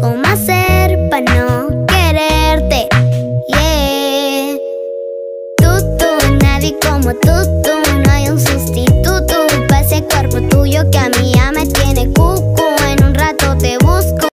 con